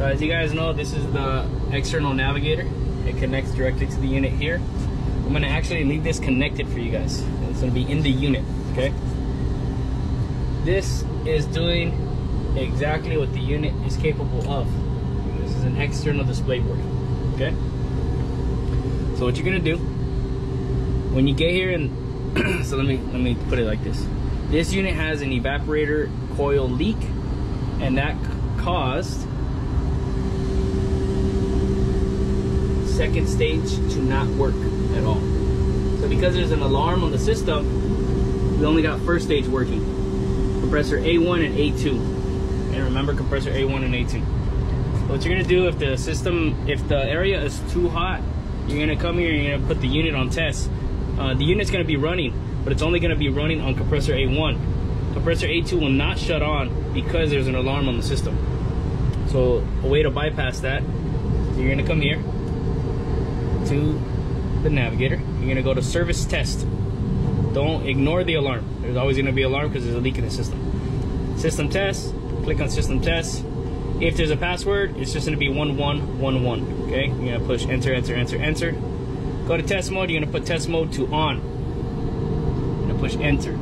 So as you guys know, this is the external navigator. It connects directly to the unit here. I'm gonna actually leave this connected for you guys. It's gonna be in the unit, okay? This is doing exactly what the unit is capable of. This is an external display board, okay? So what you're gonna do, when you get here and, so let me, let me put it like this. This unit has an evaporator coil leak and that caused second stage to not work at all. So because there's an alarm on the system, we only got first stage working. Compressor A1 and A2. And remember compressor A1 and A2. What you're gonna do if the system, if the area is too hot, you're gonna come here and you're gonna put the unit on test. Uh, the unit's gonna be running, but it's only gonna be running on compressor A1. Compressor A2 will not shut on because there's an alarm on the system. So a way to bypass that, you're gonna come here to the navigator. You're gonna go to service test. Don't ignore the alarm. There's always gonna be alarm because there's a leak in the system. System test, click on system test. If there's a password, it's just gonna be 1111, okay? You're gonna push enter, enter, enter, enter. Go to test mode, you're gonna put test mode to on. You're gonna push enter.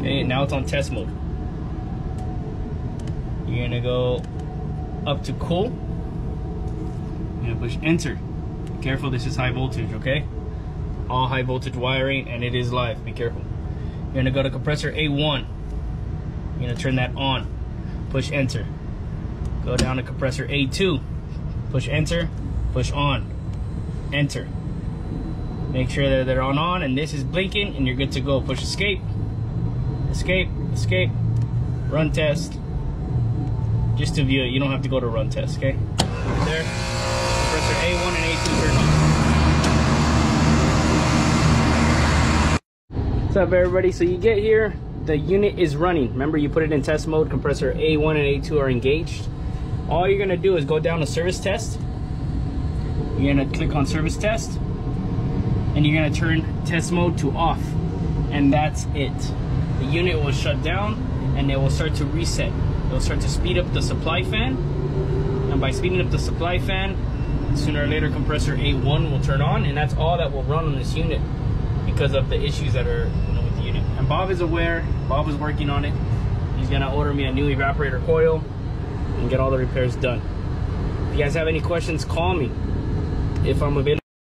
Okay, now it's on test mode. You're gonna go up to cool. Push enter. Be careful, this is high voltage, okay? All high voltage wiring and it is live, be careful. You're gonna go to compressor A1. You're gonna turn that on. Push enter. Go down to compressor A2. Push enter, push on. Enter. Make sure that they're on on and this is blinking and you're good to go. Push escape. Escape, escape, run test. Just to view it, you don't have to go to run test, okay? There, A1 and A2 turned on. What's up everybody? So you get here, the unit is running. Remember you put it in test mode, compressor A1 and A2 are engaged. All you're gonna do is go down to service test. You're gonna click on service test and you're gonna turn test mode to off and that's it the unit will shut down and it will start to reset. It will start to speed up the supply fan. And by speeding up the supply fan, sooner or later compressor A1 will turn on and that's all that will run on this unit because of the issues that are you know, with the unit. And Bob is aware, Bob is working on it. He's gonna order me a new evaporator coil and get all the repairs done. If you guys have any questions, call me if I'm available.